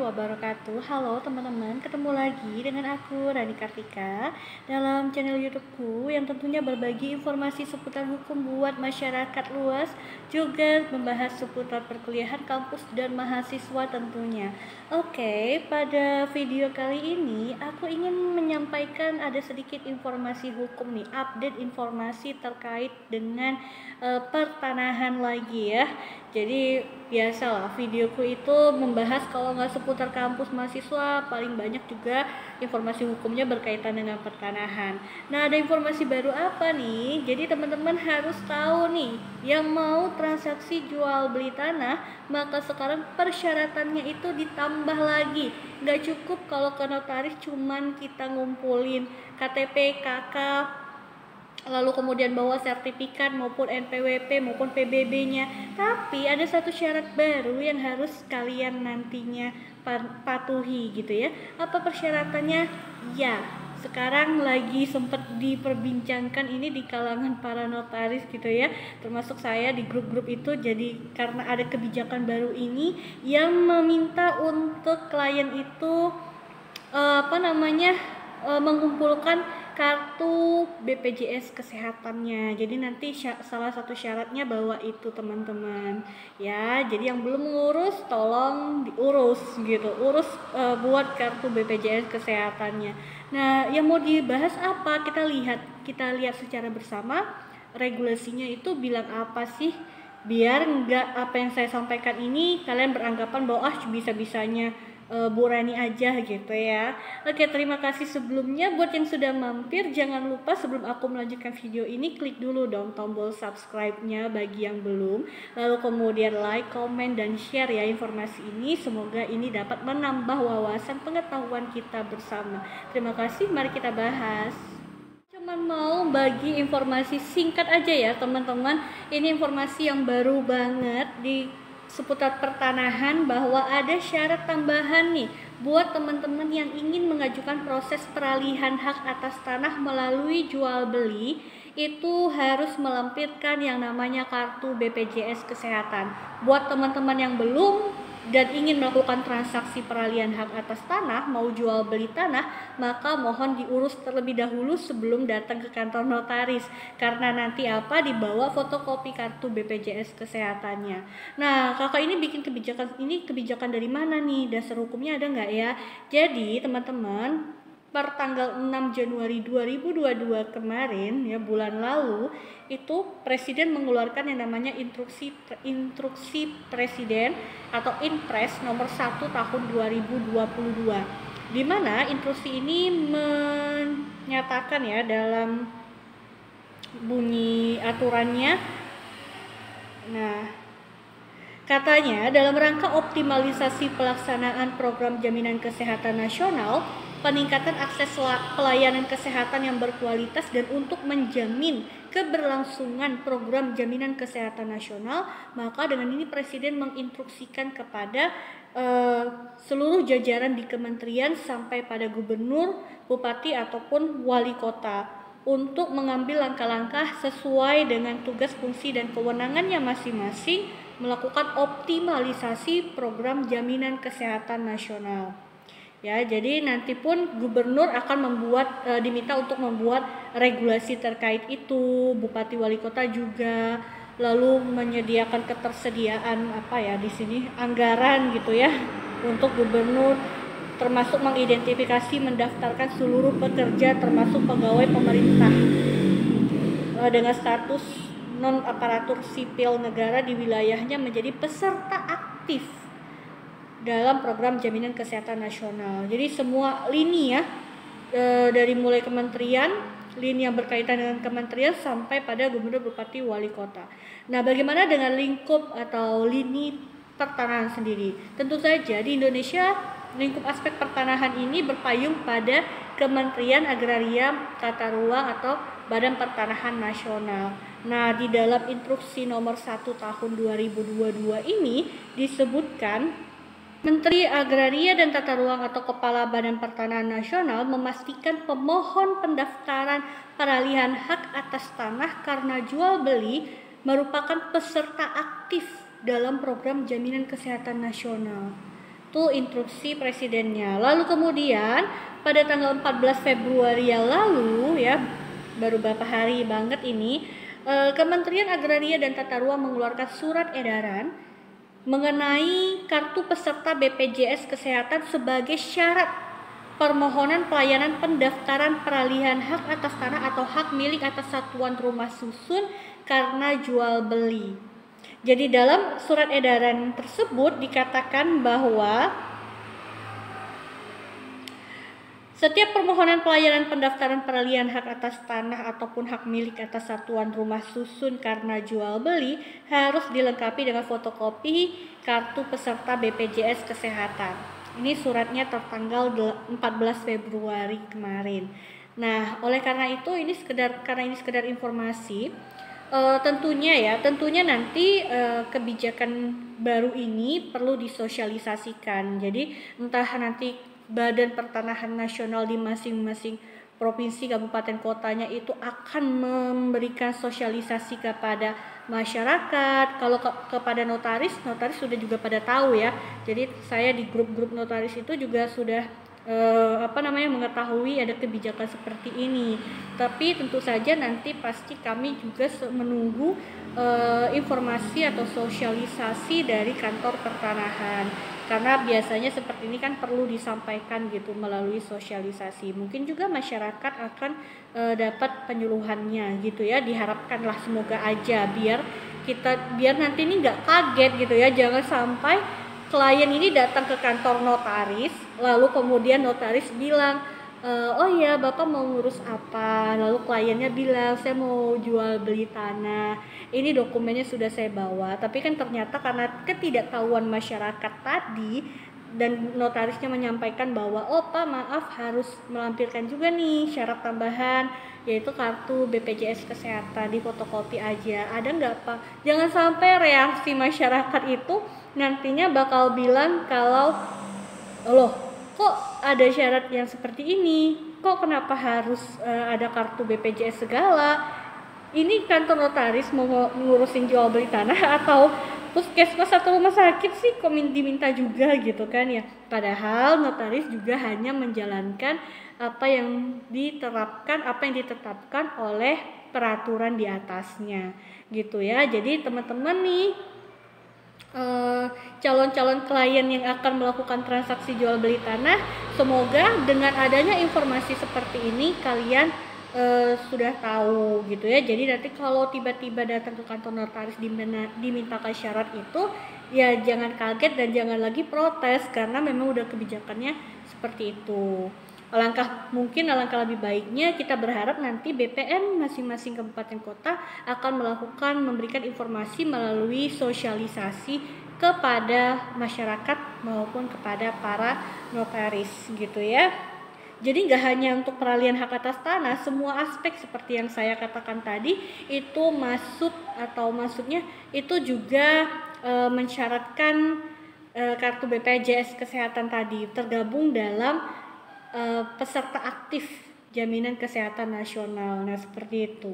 wabarakatuh. Halo teman-teman, ketemu lagi dengan aku Rani Kartika Dalam channel youtubeku yang tentunya berbagi informasi seputar hukum buat masyarakat luas Juga membahas seputar perkuliahan kampus dan mahasiswa tentunya. Oke, pada video kali ini aku ingin menyampaikan ada sedikit informasi hukum nih Update informasi terkait dengan uh, pertanahan lagi ya jadi biasalah videoku itu membahas kalau nggak seputar kampus mahasiswa paling banyak juga informasi hukumnya berkaitan dengan pertanahan. Nah ada informasi baru apa nih? Jadi teman-teman harus tahu nih yang mau transaksi jual beli tanah maka sekarang persyaratannya itu ditambah lagi. Nggak cukup kalau ke notaris cuman kita ngumpulin KTP, KK, lalu kemudian bawa sertifikat maupun NPWP maupun PBB-nya. Tapi ada satu syarat baru yang harus kalian nantinya patuhi gitu ya. Apa persyaratannya? Ya, sekarang lagi sempat diperbincangkan ini di kalangan para notaris gitu ya termasuk saya di grup-grup itu jadi karena ada kebijakan baru ini yang meminta untuk klien itu uh, apa namanya uh, mengumpulkan kartu BPJS kesehatannya. Jadi nanti salah satu syaratnya bawa itu teman-teman. Ya, jadi yang belum ngurus tolong diurus gitu. Urus uh, buat kartu BPJS kesehatannya. Nah, yang mau dibahas apa? Kita lihat, kita lihat secara bersama regulasinya itu bilang apa sih? Biar enggak apa yang saya sampaikan ini kalian beranggapan bahwa ah bisa-bisanya uh, Bu Rani aja gitu ya. Oke, terima kasih sebelumnya buat yang sudah mampir. Jangan lupa sebelum aku melanjutkan video ini klik dulu dong tombol subscribe-nya bagi yang belum. Lalu kemudian like, comment dan share ya informasi ini. Semoga ini dapat menambah wawasan pengetahuan kita bersama. Terima kasih, mari kita bahas cuman mau bagi informasi singkat aja ya teman-teman ini informasi yang baru banget di seputar pertanahan bahwa ada syarat tambahan nih buat teman-teman yang ingin mengajukan proses peralihan hak atas tanah melalui jual beli itu harus melampirkan yang namanya kartu BPJS kesehatan. Buat teman-teman yang belum dan ingin melakukan transaksi peralihan hak atas tanah, mau jual beli tanah, maka mohon diurus terlebih dahulu sebelum datang ke kantor notaris. Karena nanti apa dibawa fotokopi kartu BPJS kesehatannya. Nah, kakak ini bikin kebijakan ini kebijakan dari mana nih? Dasar hukumnya ada nggak ya? Jadi teman-teman per tanggal 6 Januari 2022 kemarin ya bulan lalu itu presiden mengeluarkan yang namanya instruksi instruksi presiden atau Inpres nomor 1 tahun 2022 di mana instruksi ini menyatakan ya dalam bunyi aturannya nah katanya dalam rangka optimalisasi pelaksanaan program jaminan kesehatan nasional peningkatan akses pelayanan kesehatan yang berkualitas dan untuk menjamin keberlangsungan program jaminan kesehatan nasional, maka dengan ini Presiden menginstruksikan kepada uh, seluruh jajaran di kementerian sampai pada gubernur, bupati ataupun wali kota untuk mengambil langkah-langkah sesuai dengan tugas fungsi dan kewenangannya masing-masing melakukan optimalisasi program jaminan kesehatan nasional ya jadi nanti pun gubernur akan membuat e, diminta untuk membuat regulasi terkait itu bupati wali kota juga lalu menyediakan ketersediaan apa ya di sini anggaran gitu ya untuk gubernur termasuk mengidentifikasi mendaftarkan seluruh pekerja termasuk pegawai pemerintah. E, dengan status non aparatur sipil negara di wilayahnya menjadi peserta aktif dalam program jaminan kesehatan nasional. Jadi semua lini ya e, dari mulai kementerian, lini yang berkaitan dengan kementerian sampai pada gubernur, bupati, wali kota. Nah, bagaimana dengan lingkup atau lini pertanahan sendiri? Tentu saja di Indonesia lingkup aspek pertanahan ini berpayung pada Kementerian Agraria Tata Ruang atau Badan Pertanahan Nasional. Nah, di dalam instruksi nomor 1 tahun 2022 ini disebutkan Menteri Agraria dan Tata Ruang atau Kepala Badan Pertanahan Nasional memastikan pemohon pendaftaran peralihan hak atas tanah karena jual beli merupakan peserta aktif dalam program jaminan kesehatan nasional. Itu instruksi presidennya. Lalu kemudian pada tanggal 14 Februari yang lalu ya, baru beberapa hari banget ini, eh, Kementerian Agraria dan Tata Ruang mengeluarkan surat edaran mengenai kartu peserta BPJS Kesehatan sebagai syarat permohonan pelayanan pendaftaran peralihan hak atas tanah atau hak milik atas satuan rumah susun karena jual beli. Jadi dalam surat edaran tersebut dikatakan bahwa setiap permohonan pelayanan pendaftaran peralihan hak atas tanah ataupun hak milik atas satuan rumah susun karena jual beli harus dilengkapi dengan fotokopi kartu peserta BPJS Kesehatan. Ini suratnya tertanggal 14 Februari kemarin. Nah, oleh karena itu ini sekedar karena ini sekedar informasi uh, tentunya ya, tentunya nanti uh, kebijakan baru ini perlu disosialisasikan. Jadi entah nanti Badan Pertanahan Nasional di masing-masing provinsi, kabupaten, kotanya itu akan memberikan sosialisasi kepada masyarakat. Kalau ke, kepada notaris, notaris sudah juga pada tahu ya. Jadi saya di grup-grup notaris itu juga sudah eh, apa namanya mengetahui ada kebijakan seperti ini. Tapi tentu saja nanti pasti kami juga menunggu eh, informasi atau sosialisasi dari kantor pertanahan. Karena biasanya seperti ini kan perlu disampaikan gitu melalui sosialisasi. Mungkin juga masyarakat akan e, dapat penyuluhannya gitu ya. Diharapkanlah semoga aja biar kita biar nanti ini nggak kaget gitu ya. Jangan sampai klien ini datang ke kantor notaris, lalu kemudian notaris bilang, e, oh ya bapak mau ngurus apa, lalu kliennya bilang saya mau jual beli tanah, ini dokumennya sudah saya bawa, tapi kan ternyata karena ketidaktahuan masyarakat tadi dan notarisnya menyampaikan bahwa oh pak maaf harus melampirkan juga nih syarat tambahan yaitu kartu BPJS kesehatan di fotokopi aja. Ada nggak pak? Jangan sampai reaksi masyarakat itu nantinya bakal bilang kalau loh kok ada syarat yang seperti ini? Kok kenapa harus uh, ada kartu BPJS segala? Ini kantor notaris mau ngurusin jual beli tanah atau puskesmas atau rumah sakit sih kok diminta juga gitu kan ya? Padahal notaris juga hanya menjalankan apa yang diterapkan apa yang ditetapkan oleh peraturan di atasnya gitu ya. Jadi teman-teman nih calon-calon uh, klien yang akan melakukan transaksi jual beli tanah semoga dengan adanya informasi seperti ini kalian uh, sudah tahu gitu ya. Jadi nanti kalau tiba-tiba datang ke kantor notaris dimintakan syarat itu ya jangan kaget dan jangan lagi protes karena memang udah kebijakannya seperti itu Alangkah mungkin alangkah lebih baiknya kita berharap nanti BPM masing-masing kabupaten kota akan melakukan memberikan informasi melalui sosialisasi kepada masyarakat maupun kepada para notaris gitu ya. Jadi nggak hanya untuk peralihan hak atas tanah, semua aspek seperti yang saya katakan tadi itu masuk atau maksudnya itu juga e, mensyaratkan e, kartu BPJS kesehatan tadi tergabung dalam uh, peserta aktif jaminan kesehatan nasional. Nah, seperti itu.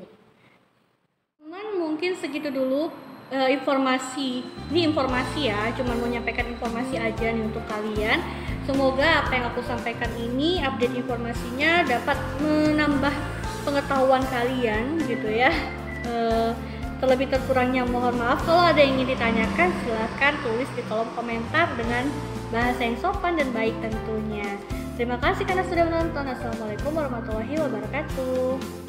Teman mungkin segitu dulu uh, informasi. Ini informasi ya, cuma mau nyampaikan informasi aja nih untuk kalian. Semoga apa yang aku sampaikan ini update informasinya dapat menambah pengetahuan kalian gitu ya. Uh, terlebih terkurangnya mohon maaf kalau ada yang ingin ditanyakan silahkan tulis di kolom komentar dengan bahasa yang sopan dan baik tentunya. Terima kasih karena sudah menonton. Assalamualaikum warahmatullahi wabarakatuh.